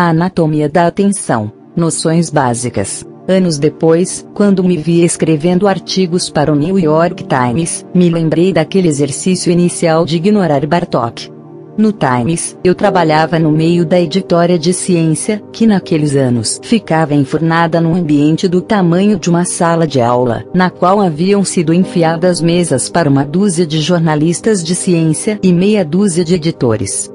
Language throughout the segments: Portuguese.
A anatomia da atenção. Noções básicas. Anos depois, quando me vi escrevendo artigos para o New York Times, me lembrei daquele exercício inicial de ignorar Bartok. No Times, eu trabalhava no meio da editória de ciência, que naqueles anos ficava enfurnada num ambiente do tamanho de uma sala de aula, na qual haviam sido enfiadas mesas para uma dúzia de jornalistas de ciência e meia dúzia de editores.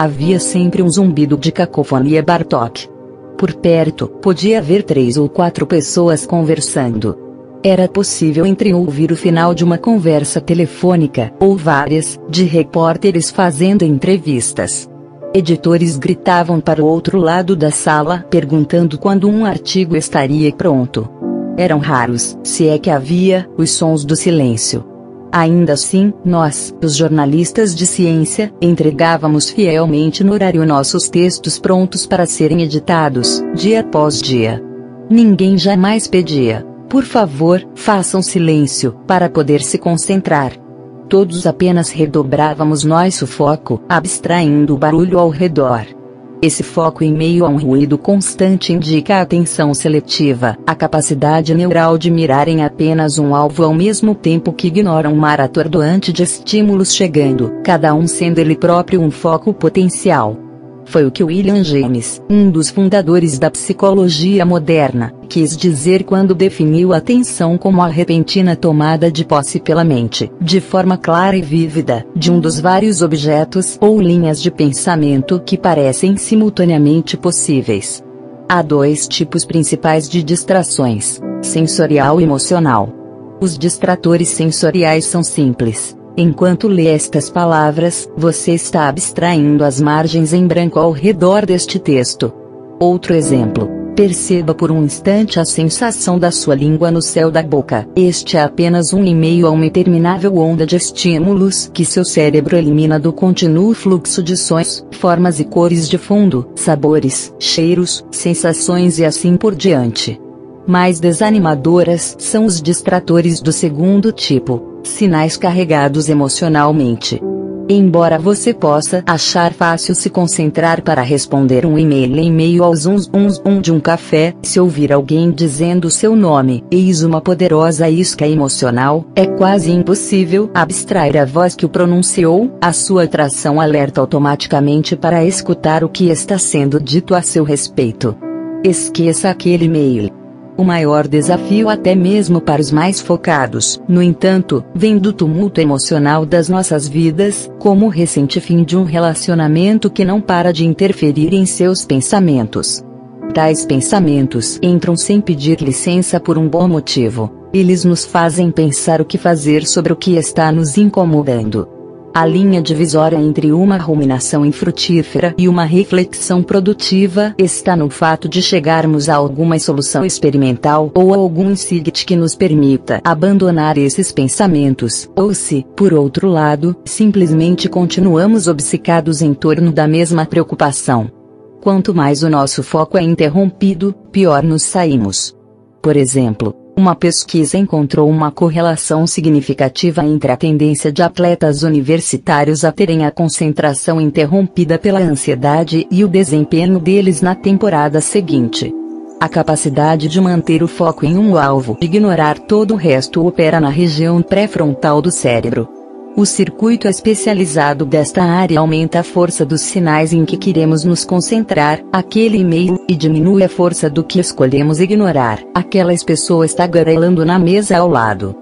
Havia sempre um zumbido de cacofonia Bartok. Por perto, podia haver três ou quatro pessoas conversando. Era possível entreouvir o final de uma conversa telefônica, ou várias, de repórteres fazendo entrevistas. Editores gritavam para o outro lado da sala, perguntando quando um artigo estaria pronto. Eram raros, se é que havia, os sons do silêncio. Ainda assim, nós, os jornalistas de ciência, entregávamos fielmente no horário nossos textos prontos para serem editados, dia após dia. Ninguém jamais pedia, por favor, façam silêncio, para poder se concentrar. Todos apenas redobrávamos nosso foco, abstraindo o barulho ao redor. Esse foco em meio a um ruído constante indica a atenção seletiva, a capacidade neural de mirar em apenas um alvo ao mesmo tempo que ignora um mar atordoante de estímulos chegando, cada um sendo ele próprio um foco potencial. Foi o que William James, um dos fundadores da psicologia moderna, quis dizer quando definiu a atenção como a repentina tomada de posse pela mente, de forma clara e vívida, de um dos vários objetos ou linhas de pensamento que parecem simultaneamente possíveis. Há dois tipos principais de distrações: sensorial e emocional. Os distratores sensoriais são simples, Enquanto lê estas palavras, você está abstraindo as margens em branco ao redor deste texto. Outro exemplo. Perceba por um instante a sensação da sua língua no céu da boca. Este é apenas um e-mail a uma interminável onda de estímulos que seu cérebro elimina do contínuo fluxo de sons, formas e cores de fundo, sabores, cheiros, sensações e assim por diante. Mais desanimadoras são os distratores do segundo tipo, sinais carregados emocionalmente. Embora você possa achar fácil se concentrar para responder um e-mail em meio aos uns uns um de um café, se ouvir alguém dizendo seu nome, eis uma poderosa isca emocional, é quase impossível abstrair a voz que o pronunciou, a sua atração alerta automaticamente para escutar o que está sendo dito a seu respeito. Esqueça aquele e-mail. O maior desafio, até mesmo para os mais focados, no entanto, vem do tumulto emocional das nossas vidas, como o recente fim de um relacionamento que não para de interferir em seus pensamentos. Tais pensamentos entram sem pedir licença por um bom motivo. Eles nos fazem pensar o que fazer sobre o que está nos incomodando. A linha divisória entre uma ruminação infrutífera e uma reflexão produtiva está no fato de chegarmos a alguma solução experimental ou a algum insight que nos permita abandonar esses pensamentos, ou se, por outro lado, simplesmente continuamos obcecados em torno da mesma preocupação. Quanto mais o nosso foco é interrompido, pior nos saímos. Por exemplo, uma pesquisa encontrou uma correlação significativa entre a tendência de atletas universitários a terem a concentração interrompida pela ansiedade e o desempenho deles na temporada seguinte. A capacidade de manter o foco em um alvo e ignorar todo o resto opera na região pré-frontal do cérebro. O circuito especializado desta área aumenta a força dos sinais em que queremos nos concentrar, aquele e-mail, e diminui a força do que escolhemos ignorar, aquelas pessoas tagarelando na mesa ao lado.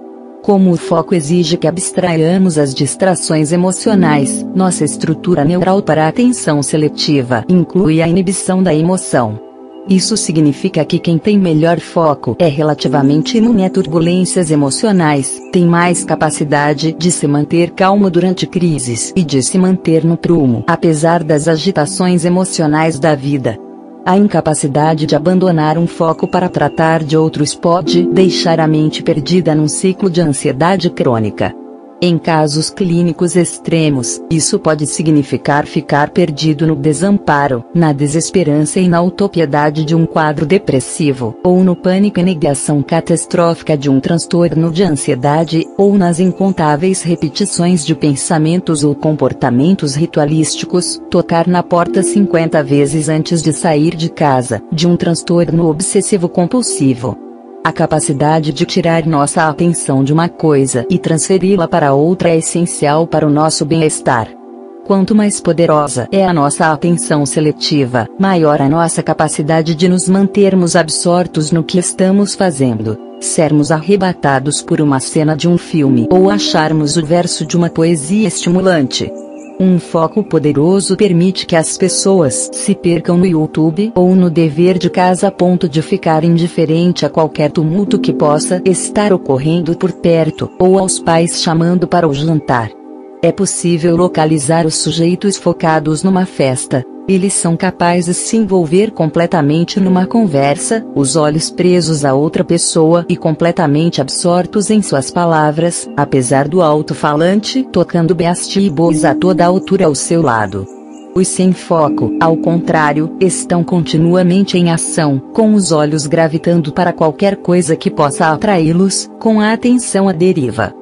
Como o foco exige que abstraiamos as distrações emocionais, nossa estrutura neural para a atenção seletiva inclui a inibição da emoção. Isso significa que quem tem melhor foco é relativamente imune a turbulências emocionais, tem mais capacidade de se manter calmo durante crises e de se manter no prumo, apesar das agitações emocionais da vida. A incapacidade de abandonar um foco para tratar de outros pode deixar a mente perdida num ciclo de ansiedade crônica. Em casos clínicos extremos, isso pode significar ficar perdido no desamparo, na desesperança e na autopiedade de um quadro depressivo, ou no pânico e negação catastrófica de um transtorno de ansiedade, ou nas incontáveis repetições de pensamentos ou comportamentos ritualísticos, tocar na porta 50 vezes antes de sair de casa, de um transtorno obsessivo compulsivo a capacidade de tirar nossa atenção de uma coisa e transferi-la para outra é essencial para o nosso bem-estar. Quanto mais poderosa é a nossa atenção seletiva, maior a nossa capacidade de nos mantermos absortos no que estamos fazendo, sermos arrebatados por uma cena de um filme ou acharmos o verso de uma poesia estimulante. Um foco poderoso permite que as pessoas se percam no YouTube ou no dever de casa a ponto de ficar indiferente a qualquer tumulto que possa estar ocorrendo por perto, ou aos pais chamando para o jantar. É possível localizar os sujeitos focados numa festa, eles são capazes de se envolver completamente numa conversa, os olhos presos a outra pessoa e completamente absortos em suas palavras, apesar do alto-falante tocando Beastie a toda altura ao seu lado. Os sem foco, ao contrário, estão continuamente em ação, com os olhos gravitando para qualquer coisa que possa atraí-los, com a atenção à deriva.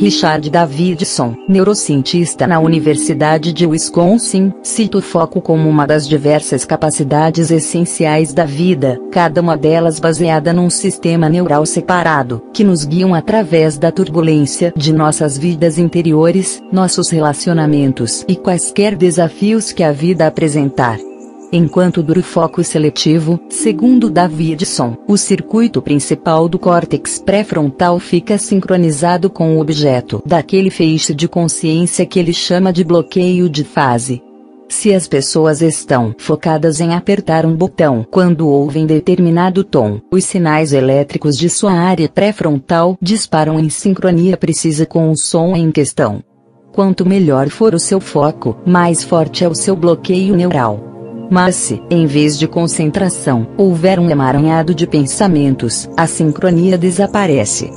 Richard Davidson, neurocientista na Universidade de Wisconsin, cita o foco como uma das diversas capacidades essenciais da vida, cada uma delas baseada num sistema neural separado, que nos guiam através da turbulência de nossas vidas interiores, nossos relacionamentos e quaisquer desafios que a vida apresentar. Enquanto dura o foco seletivo, segundo Davidson, o circuito principal do córtex pré-frontal fica sincronizado com o objeto daquele feixe de consciência que ele chama de bloqueio de fase. Se as pessoas estão focadas em apertar um botão quando ouvem determinado tom, os sinais elétricos de sua área pré-frontal disparam em sincronia precisa com o som em questão. Quanto melhor for o seu foco, mais forte é o seu bloqueio neural. Mas se, em vez de concentração, houver um emaranhado de pensamentos, a sincronia desaparece.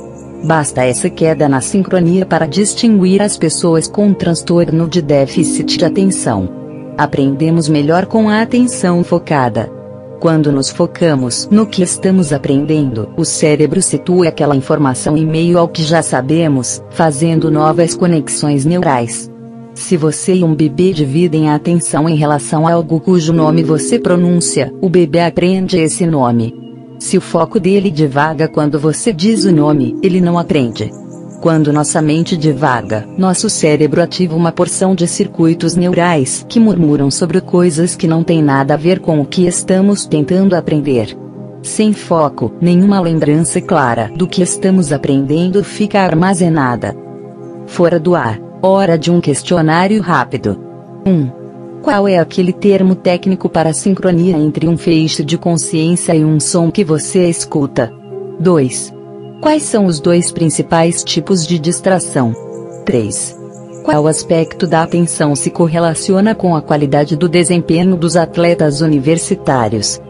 Basta essa queda na sincronia para distinguir as pessoas com transtorno de déficit de atenção. Aprendemos melhor com a atenção focada. Quando nos focamos no que estamos aprendendo, o cérebro situa aquela informação em meio ao que já sabemos, fazendo novas conexões neurais. Se você e um bebê dividem a atenção em relação a algo cujo nome você pronuncia, o bebê aprende esse nome. Se o foco dele divaga quando você diz o nome, ele não aprende. Quando nossa mente divaga, nosso cérebro ativa uma porção de circuitos neurais que murmuram sobre coisas que não têm nada a ver com o que estamos tentando aprender. Sem foco, nenhuma lembrança clara do que estamos aprendendo fica armazenada. Fora do ar. Hora de um questionário rápido. 1. Qual é aquele termo técnico para sincronia entre um feixe de consciência e um som que você escuta? 2. Quais são os dois principais tipos de distração? 3. Qual aspecto da atenção se correlaciona com a qualidade do desempenho dos atletas universitários?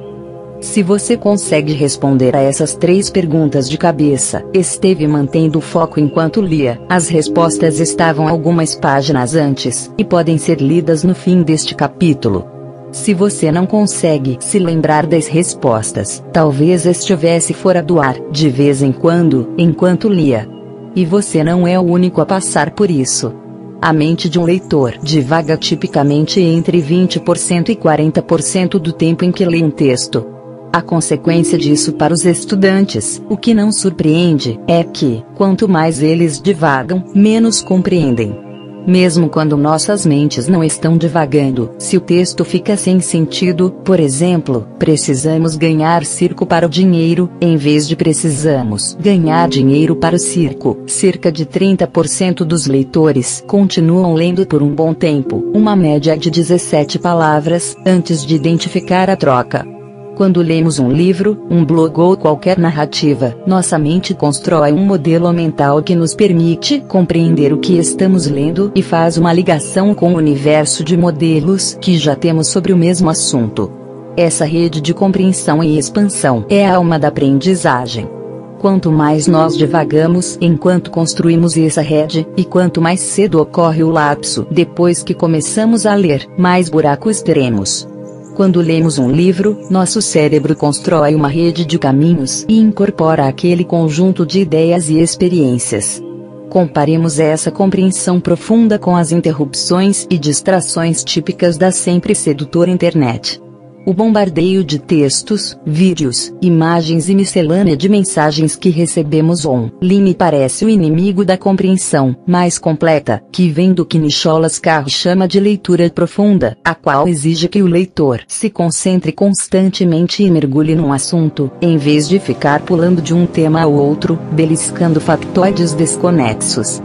Se você consegue responder a essas três perguntas de cabeça, esteve mantendo o foco enquanto lia. As respostas estavam algumas páginas antes, e podem ser lidas no fim deste capítulo. Se você não consegue se lembrar das respostas, talvez estivesse fora do ar, de vez em quando, enquanto lia. E você não é o único a passar por isso. A mente de um leitor divaga tipicamente entre 20% e 40% do tempo em que lê um texto. A consequência disso para os estudantes, o que não surpreende, é que, quanto mais eles divagam, menos compreendem. Mesmo quando nossas mentes não estão divagando, se o texto fica sem sentido, por exemplo, precisamos ganhar circo para o dinheiro, em vez de precisamos ganhar dinheiro para o circo. Cerca de 30% dos leitores continuam lendo por um bom tempo, uma média de 17 palavras, antes de identificar a troca. Quando lemos um livro, um blog ou qualquer narrativa, nossa mente constrói um modelo mental que nos permite compreender o que estamos lendo e faz uma ligação com o universo de modelos que já temos sobre o mesmo assunto. Essa rede de compreensão e expansão é a alma da aprendizagem. Quanto mais nós divagamos enquanto construímos essa rede, e quanto mais cedo ocorre o lapso depois que começamos a ler, mais buracos teremos. Quando lemos um livro, nosso cérebro constrói uma rede de caminhos e incorpora aquele conjunto de ideias e experiências. Comparemos essa compreensão profunda com as interrupções e distrações típicas da sempre sedutora internet. O bombardeio de textos, vídeos, imagens e miscelânea de mensagens que recebemos online parece o inimigo da compreensão mais completa, que vem do que Nicholas Carr chama de leitura profunda, a qual exige que o leitor se concentre constantemente e mergulhe num assunto, em vez de ficar pulando de um tema ao outro, beliscando factoides desconexos.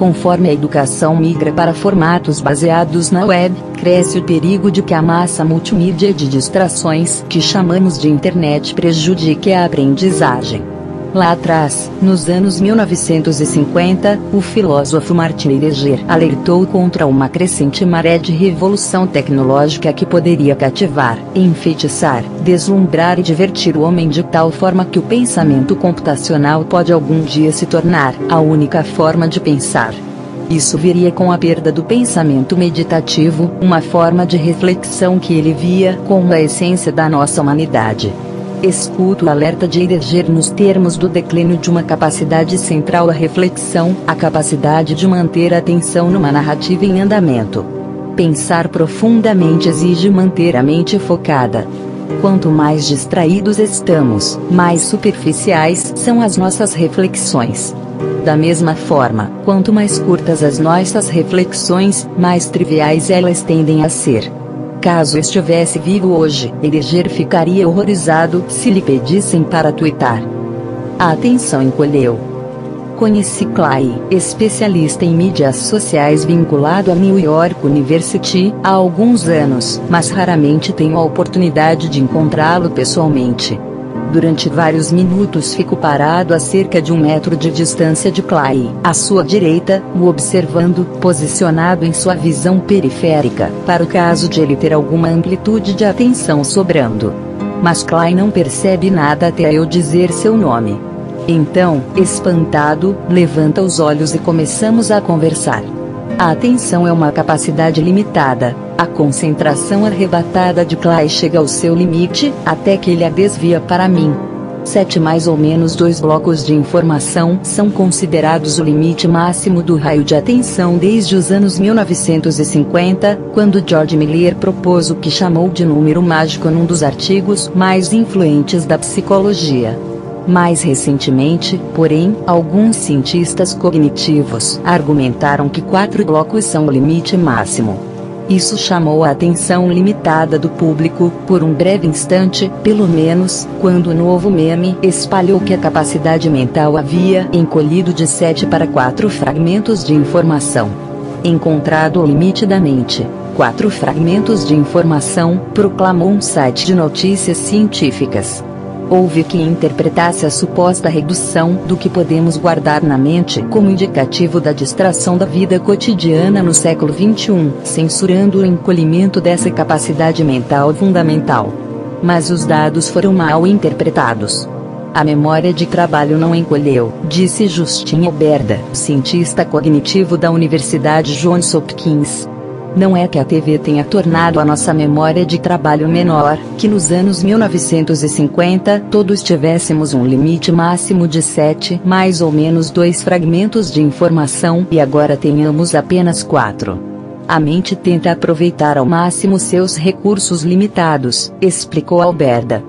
Conforme a educação migra para formatos baseados na web, cresce o perigo de que a massa multimídia de distrações que chamamos de internet prejudique a aprendizagem. Lá atrás, nos anos 1950, o filósofo Martin Heidegger alertou contra uma crescente maré de revolução tecnológica que poderia cativar, enfeitiçar, deslumbrar e divertir o homem de tal forma que o pensamento computacional pode algum dia se tornar a única forma de pensar. Isso viria com a perda do pensamento meditativo, uma forma de reflexão que ele via como a essência da nossa humanidade. Escuto o alerta de Heidegger nos termos do declínio de uma capacidade central à reflexão, a capacidade de manter a atenção numa narrativa em andamento. Pensar profundamente exige manter a mente focada. Quanto mais distraídos estamos, mais superficiais são as nossas reflexões. Da mesma forma, quanto mais curtas as nossas reflexões, mais triviais elas tendem a ser. Caso estivesse vivo hoje, Heidegger ficaria horrorizado se lhe pedissem para twittar. A atenção encolheu. Conheci Clay, especialista em mídias sociais vinculado à New York University, há alguns anos, mas raramente tenho a oportunidade de encontrá-lo pessoalmente. Durante vários minutos fico parado a cerca de um metro de distância de Clay, à sua direita, o observando, posicionado em sua visão periférica, para o caso de ele ter alguma amplitude de atenção sobrando. Mas Clay não percebe nada até eu dizer seu nome. Então, espantado, levanta os olhos e começamos a conversar. A atenção é uma capacidade limitada. A concentração arrebatada de Clay chega ao seu limite, até que ele a desvia para mim. Sete mais ou menos dois blocos de informação são considerados o limite máximo do raio de atenção desde os anos 1950, quando George Miller propôs o que chamou de número mágico num dos artigos mais influentes da psicologia. Mais recentemente, porém, alguns cientistas cognitivos argumentaram que quatro blocos são o limite máximo. Isso chamou a atenção limitada do público, por um breve instante, pelo menos, quando o novo meme espalhou que a capacidade mental havia encolhido de 7 para 4 fragmentos de informação. Encontrado o limite da mente, quatro fragmentos de informação, proclamou um site de notícias científicas houve quem interpretasse a suposta redução do que podemos guardar na mente como indicativo da distração da vida cotidiana no século XXI, censurando o encolhimento dessa capacidade mental fundamental. Mas os dados foram mal interpretados. A memória de trabalho não encolheu, disse Justin Alberda, cientista cognitivo da Universidade Johns Hopkins. Não é que a TV tenha tornado a nossa memória de trabalho menor, que nos anos 1950 todos tivéssemos um limite máximo de 7, mais ou menos dois fragmentos de informação e agora tenhamos apenas 4. A mente tenta aproveitar ao máximo seus recursos limitados, explicou Alberda.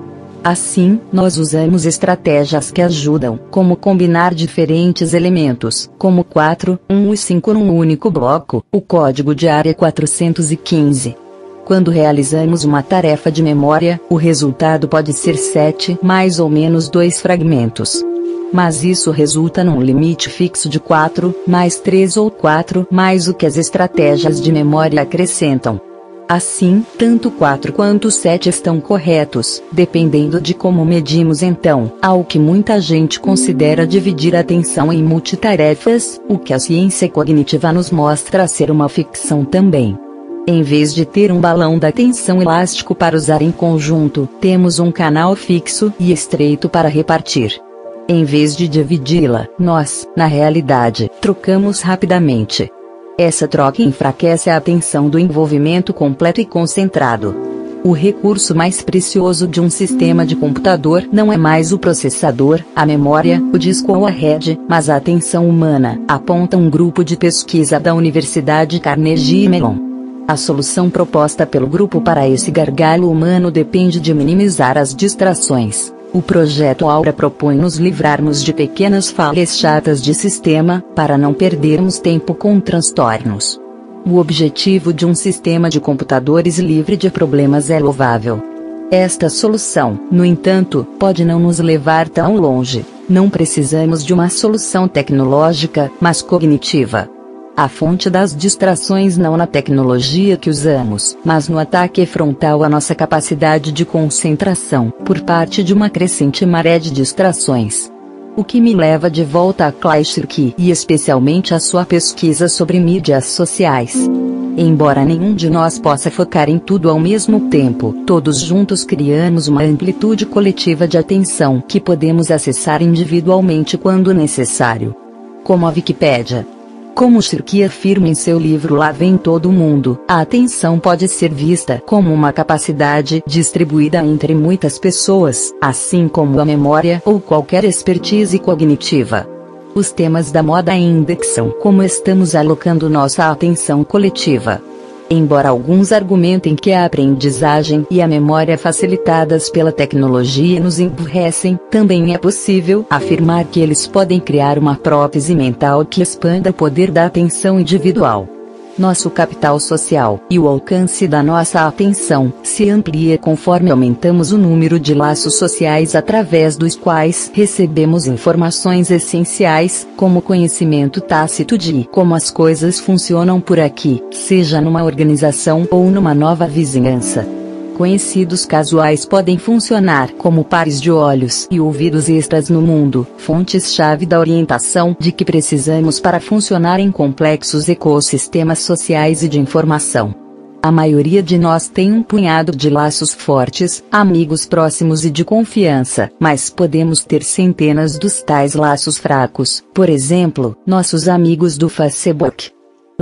Assim, nós usamos estratégias que ajudam, como combinar diferentes elementos, como 4, 1 e 5 num único bloco, o código de área 415. Quando realizamos uma tarefa de memória, o resultado pode ser 7 mais ou menos 2 fragmentos. Mas isso resulta num limite fixo de 4, mais 3 ou 4, mais o que as estratégias de memória acrescentam. Assim, tanto 4 quanto 7 estão corretos, dependendo de como medimos então, ao que muita gente considera dividir a atenção em multitarefas, o que a ciência cognitiva nos mostra ser uma ficção também. Em vez de ter um balão da atenção elástico para usar em conjunto, temos um canal fixo e estreito para repartir. Em vez de dividi-la, nós, na realidade, trocamos rapidamente. Essa troca enfraquece a atenção do envolvimento completo e concentrado. O recurso mais precioso de um sistema de computador não é mais o processador, a memória, o disco ou a rede, mas a atenção humana, aponta um grupo de pesquisa da Universidade Carnegie Mellon. A solução proposta pelo grupo para esse gargalo humano depende de minimizar as distrações. O projeto Aura propõe nos livrarmos de pequenas falhas chatas de sistema, para não perdermos tempo com transtornos. O objetivo de um sistema de computadores livre de problemas é louvável. Esta solução, no entanto, pode não nos levar tão longe. Não precisamos de uma solução tecnológica, mas cognitiva. A fonte das distrações não na tecnologia que usamos, mas no ataque frontal à nossa capacidade de concentração, por parte de uma crescente maré de distrações. O que me leva de volta a Kleischerk e especialmente a sua pesquisa sobre mídias sociais. Embora nenhum de nós possa focar em tudo ao mesmo tempo, todos juntos criamos uma amplitude coletiva de atenção que podemos acessar individualmente quando necessário. Como a Wikipédia, como Shirky afirma em seu livro Lá Vem Todo Mundo, a atenção pode ser vista como uma capacidade distribuída entre muitas pessoas, assim como a memória ou qualquer expertise cognitiva. Os temas da moda indexam como estamos alocando nossa atenção coletiva. Embora alguns argumentem que a aprendizagem e a memória facilitadas pela tecnologia nos emburrecem, também é possível afirmar que eles podem criar uma prótese mental que expanda o poder da atenção individual. Nosso capital social e o alcance da nossa atenção se amplia conforme aumentamos o número de laços sociais através dos quais recebemos informações essenciais, como conhecimento tácito de como as coisas funcionam por aqui, seja numa organização ou numa nova vizinhança. Conhecidos casuais podem funcionar como pares de olhos e ouvidos extras no mundo, fontes-chave da orientação de que precisamos para funcionar em complexos ecossistemas sociais e de informação. A maioria de nós tem um punhado de laços fortes, amigos próximos e de confiança, mas podemos ter centenas dos tais laços fracos, por exemplo, nossos amigos do Facebook.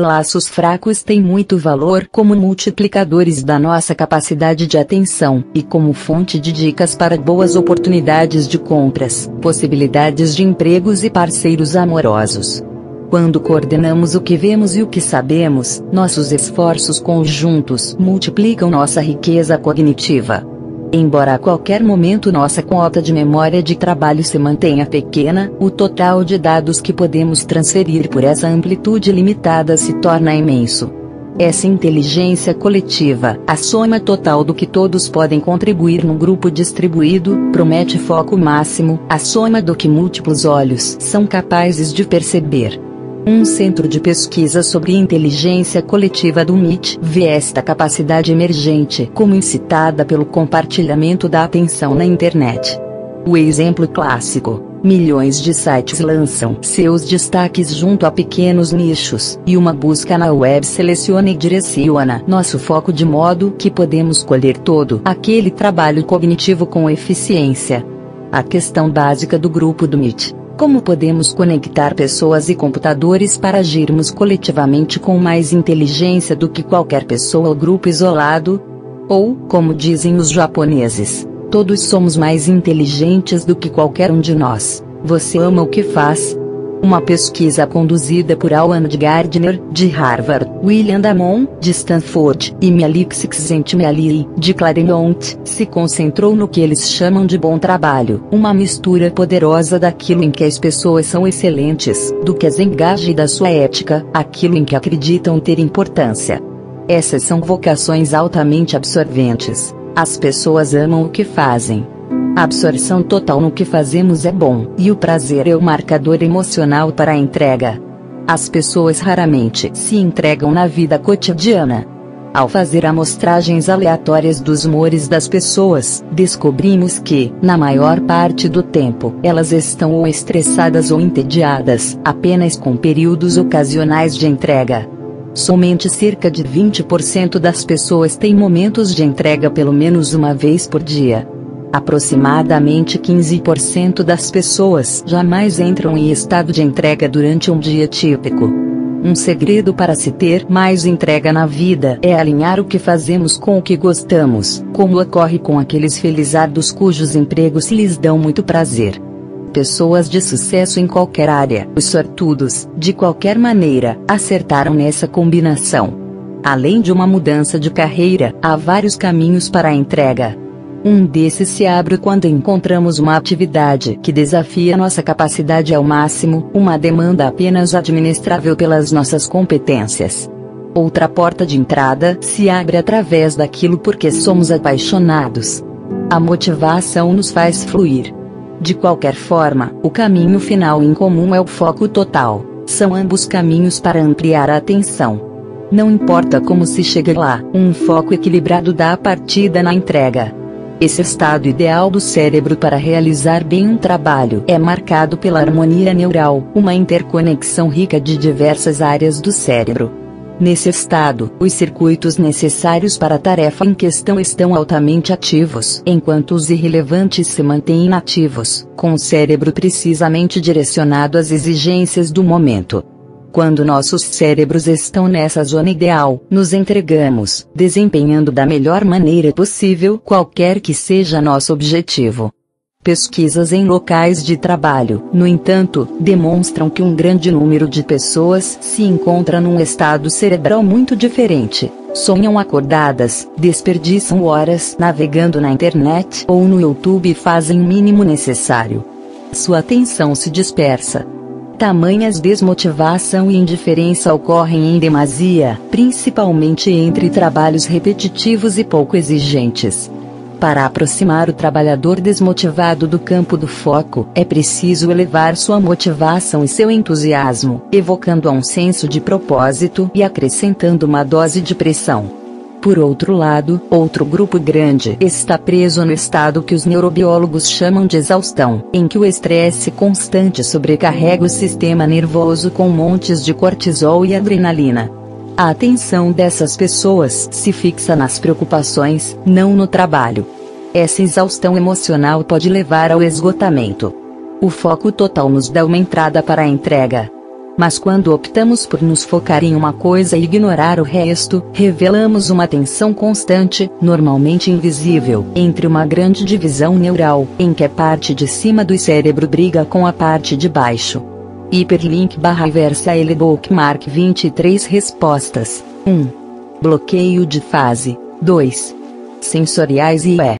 Laços fracos têm muito valor como multiplicadores da nossa capacidade de atenção, e como fonte de dicas para boas oportunidades de compras, possibilidades de empregos e parceiros amorosos. Quando coordenamos o que vemos e o que sabemos, nossos esforços conjuntos multiplicam nossa riqueza cognitiva. Embora a qualquer momento nossa cota de memória de trabalho se mantenha pequena, o total de dados que podemos transferir por essa amplitude limitada se torna imenso. Essa inteligência coletiva, a soma total do que todos podem contribuir num grupo distribuído, promete foco máximo, a soma do que múltiplos olhos são capazes de perceber. Um centro de pesquisa sobre inteligência coletiva do MIT vê esta capacidade emergente como incitada pelo compartilhamento da atenção na internet. O exemplo clássico: milhões de sites lançam seus destaques junto a pequenos nichos, e uma busca na web seleciona e direciona nosso foco de modo que podemos colher todo aquele trabalho cognitivo com eficiência. A questão básica do grupo do MIT como podemos conectar pessoas e computadores para agirmos coletivamente com mais inteligência do que qualquer pessoa ou grupo isolado? Ou, como dizem os japoneses, todos somos mais inteligentes do que qualquer um de nós. Você ama o que faz, uma pesquisa conduzida por Alan Gardner, de Harvard, William Damon, de Stanford, e Malik Csikszentmihalyi, de Claremont, se concentrou no que eles chamam de bom trabalho, uma mistura poderosa daquilo em que as pessoas são excelentes, do que as engaja e da sua ética, aquilo em que acreditam ter importância. Essas são vocações altamente absorventes. As pessoas amam o que fazem, absorção total no que fazemos é bom, e o prazer é o marcador emocional para a entrega. As pessoas raramente se entregam na vida cotidiana. Ao fazer amostragens aleatórias dos humores das pessoas, descobrimos que, na maior parte do tempo, elas estão ou estressadas ou entediadas, apenas com períodos ocasionais de entrega. Somente cerca de 20% das pessoas têm momentos de entrega pelo menos uma vez por dia. Aproximadamente 15% das pessoas jamais entram em estado de entrega durante um dia típico. Um segredo para se ter mais entrega na vida é alinhar o que fazemos com o que gostamos, como ocorre com aqueles felizardos cujos empregos lhes dão muito prazer. Pessoas de sucesso em qualquer área, os sortudos, de qualquer maneira, acertaram nessa combinação. Além de uma mudança de carreira, há vários caminhos para a entrega. Um desses se abre quando encontramos uma atividade que desafia nossa capacidade ao máximo, uma demanda apenas administrável pelas nossas competências. Outra porta de entrada se abre através daquilo porque somos apaixonados. A motivação nos faz fluir. De qualquer forma, o caminho final em comum é o foco total. São ambos caminhos para ampliar a atenção. Não importa como se chega lá, um foco equilibrado dá a partida na entrega. Esse estado ideal do cérebro para realizar bem um trabalho é marcado pela harmonia neural, uma interconexão rica de diversas áreas do cérebro. Nesse estado, os circuitos necessários para a tarefa em questão estão altamente ativos, enquanto os irrelevantes se mantêm inativos, com o cérebro precisamente direcionado às exigências do momento. Quando nossos cérebros estão nessa zona ideal, nos entregamos, desempenhando da melhor maneira possível qualquer que seja nosso objetivo. Pesquisas em locais de trabalho, no entanto, demonstram que um grande número de pessoas se encontra num estado cerebral muito diferente. Sonham acordadas, desperdiçam horas navegando na internet ou no YouTube e fazem o mínimo necessário. Sua atenção se dispersa. Tamanhas desmotivação e indiferença ocorrem em demasia, principalmente entre trabalhos repetitivos e pouco exigentes. Para aproximar o trabalhador desmotivado do campo do foco, é preciso elevar sua motivação e seu entusiasmo, evocando a um senso de propósito e acrescentando uma dose de pressão. Por outro lado, outro grupo grande está preso no estado que os neurobiólogos chamam de exaustão, em que o estresse constante sobrecarrega o sistema nervoso com montes de cortisol e adrenalina. A atenção dessas pessoas se fixa nas preocupações, não no trabalho. Essa exaustão emocional pode levar ao esgotamento. O foco total nos dá uma entrada para a entrega. Mas quando optamos por nos focar em uma coisa e ignorar o resto, revelamos uma tensão constante, normalmente invisível, entre uma grande divisão neural, em que a parte de cima do cérebro briga com a parte de baixo. Hiperlink barra versa L bookmark 23 respostas. 1. Bloqueio de fase. 2. Sensoriais e E.